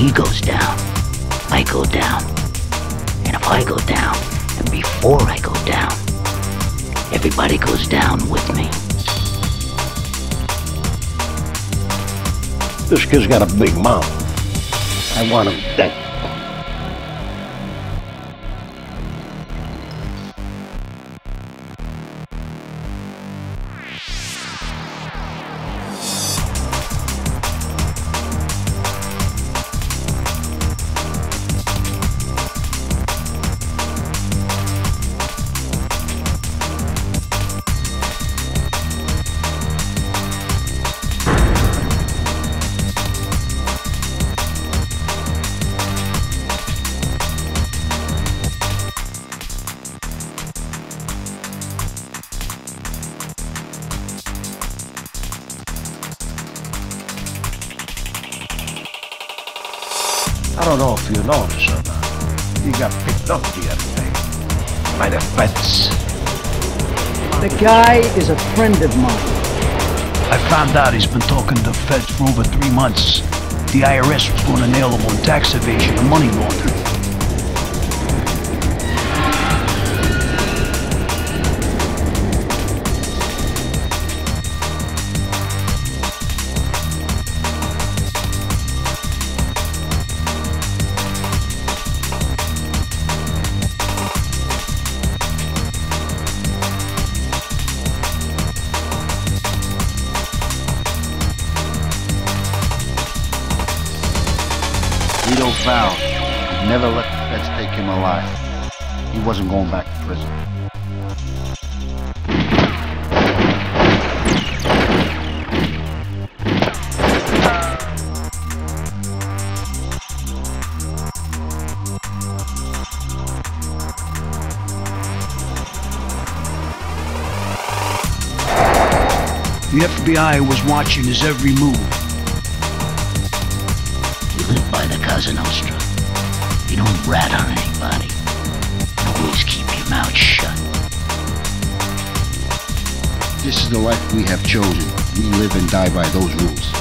he goes down, I go down. And if I go down, and before I go down, everybody goes down with me. This kid's got a big mouth. I want him dead. I don't know if you know this or not. He got picked up the other day. By the feds. The guy is a friend of mine. I found out he's been talking to feds for over three months. The IRS was going to nail him on tax evasion and money laundering. Vito vowed he'd never let the feds take him alive. He wasn't going back to prison. The FBI was watching his every move. Live by the Nostra. You don't rat on anybody. You always keep your mouth shut. This is the life we have chosen. We live and die by those rules.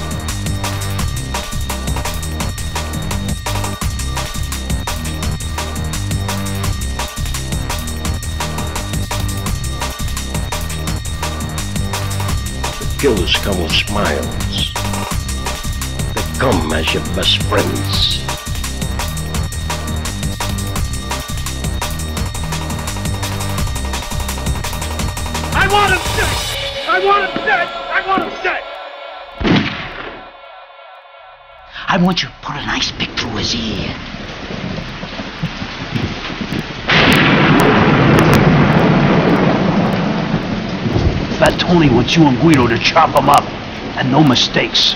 The killers come with smiles. They come as your best friends. I want him dead! I want him dead! I want him dead! I want you to put a nice pick through his ear. Fat Tony wants you and Guido to chop him up. And no mistakes.